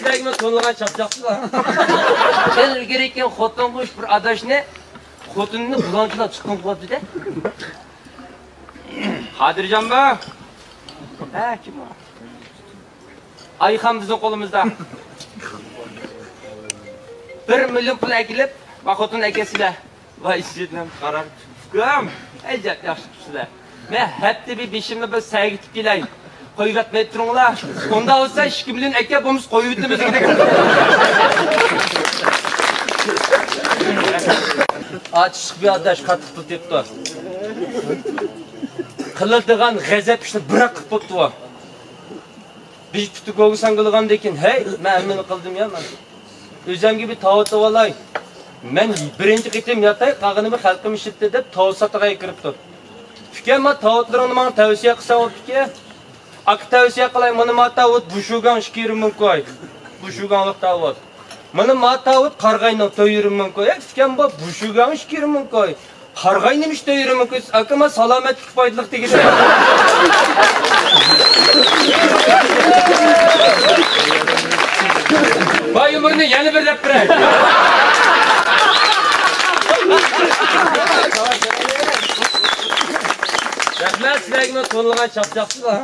sizlarga to'nilgan chaqchaqsizlar Sen ilgari ekan xotin qo'sh bir adashni xotinni bulonchilab chiqqan qilyapti-da. Hadirjon ba Ha, kim o? ay ham bizning qo'limizda 1 million pul akilib va xotin akasizlar va ishchidan qarar tukam ajab yaxshi turibsizlar men hatto bir beshimni bir sagitib kelay turinglar unda bo'lsa 2 million aka bo'lmiz qo'yib yutimiz kerak Açışıq bir adaş qatıq pul tepdi. Qıladigan g'azab ishni biroq qilib bo'pti u. Biz tutup olsan qilganda ekan, hey, men nimani qildim ya men. O'zimga bir tavot olay. Men birinchi qitim yatay, qag'inimi xalqim ishitdi deb tavot sotiga kiribdi. Fikam men tavotlarimni menga tavsiya qilsa o'tdiki, ak tavsiya qilay, mana men tavot bushugan ishkirim mumkin. Bushuganlik tavot. Mana men tavot qarg'ayni to'yirim mumkin. Fikam bu bushugan ishkirim mumkin. Qarg'ayni ish to'yirim mumkin. Akama salomatlik foydali degan. Vay umurni yana bir deb biray. Rahmat sizlarga to'lg'an chaqchaqsizlar.